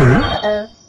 嗯。